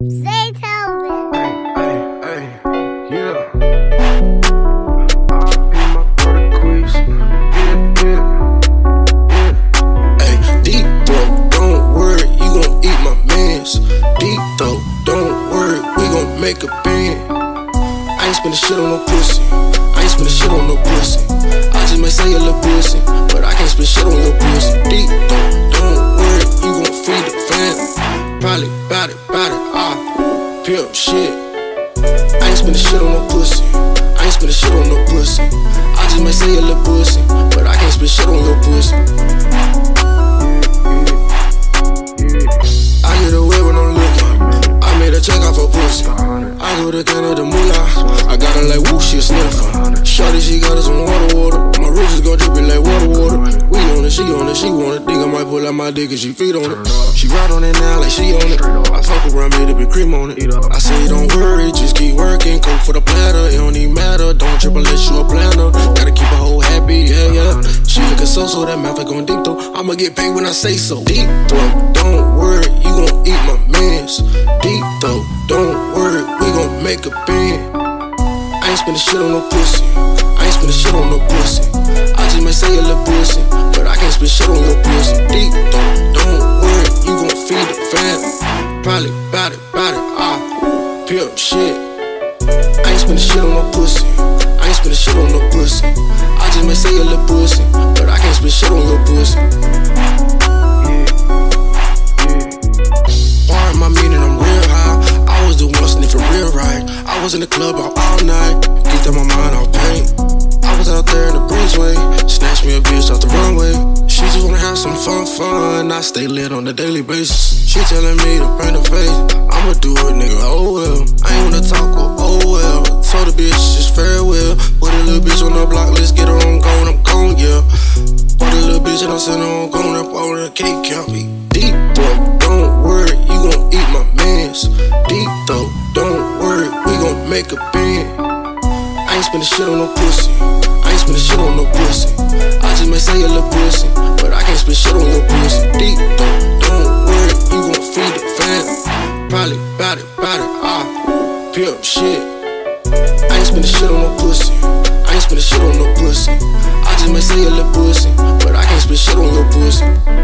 Say Telvin. Hey, hey, yeah. Yeah, yeah, yeah. Hey, deep throat, don't worry, you gon' eat my mans. Deep throat, don't worry, we gon' make a band. I ain't spendin' shit on no pussy. I ain't spendin' shit on no pussy. I just may say a little pussy, but I can't spend shit on no pussy. Deep throat, Probably bout it, bout it, ah, pimp shit. I ain't spendin' shit on no pussy. I ain't spendin' shit on no pussy. I just may say a little pussy, but I can't spend shit on no pussy. I get away when I'm looking. I made a check off her pussy. I go to Canada moolah. I got her like woo, she a sniffer. Shorty, she got us some water, want it. Think I might pull out my dick and she feed on it. She ride on it now like she on it. I fuck around, made a big cream on it. I say don't worry, just keep working. Coke for the platter, it don't even matter. Don't trip unless you a planner. Gotta keep a whole happy, yeah, yeah. She looking so so, that mouth like gon' deep though. I'ma get paid when I say so. Deep throat, don't worry, you gon' eat my mans. Deep throat, don't worry, we gon' make a band. I ain't spendin' shit on no pussy. I ain't spendin' shit on no pussy. I may say a little pussy, but I can't spend shit on no pussy. Deep throat, don't worry, you gon' feed the fam. Probably bout it, bout it, ah, pimp shit. I ain't spendin' shit on no pussy. I ain't spendin' shit on no pussy. I just may say a little pussy, but I can't spend shit on no pussy. Part my meaning, I'm real high. I was the one sniffing real right. I was in the club all, night. Get out my mind off pain. Was out there in the breezeway. Snatched me a bitch off the runway. She just wanna have some fun, fun. I stay lit on a daily basis. She telling me to paint her face. I'ma do it, nigga. Oh well. I ain't wanna talk, oh, oh well. Told the bitch just farewell. Put a little bitch on the block, let's get her on gone. I'm gone, yeah. Put a little bitch and I send her on gone up on the cake count me. Deep though, don't worry, you gon' eat my mans. Deep though, don't worry, we gon' make a band. I ain't spendin' shit on no pussy. I ain't spendin' shit on no pussy. I just may say a little pussy, but I can't spend shit on no pussy. Deep throat, don't worry, you gon' feed the fam. Probably bout it, bout it, ah, pimp shit. I ain't spendin' shit on no pussy. I ain't spendin' shit on no pussy. I just may say a little pussy, but I can't spend shit on no pussy.